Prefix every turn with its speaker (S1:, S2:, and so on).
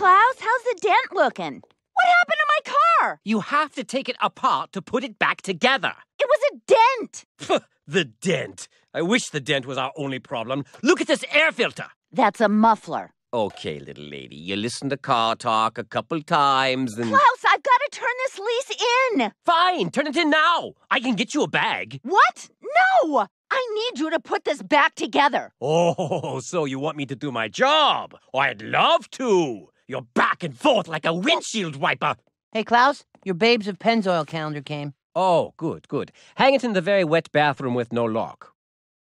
S1: Klaus, how's the dent looking? What happened to my car?
S2: You have to take it apart to put it back together.
S1: It was a dent.
S2: The dent. I wish the dent was our only problem. Look at this air filter.
S1: That's a muffler.
S2: Okay, little lady, you listen to car talk a couple times and.
S1: Klaus, I've got to turn this lease in.
S2: Fine, turn it in now. I can get you a bag.
S1: What? No! I need you to put this back together.
S2: Oh, so you want me to do my job? I'd love to. You're back and forth like a windshield wiper.
S3: Hey, Klaus, your Babes of Pennzoil calendar came.
S2: Oh, good, good. Hang it in the very wet bathroom with no lock.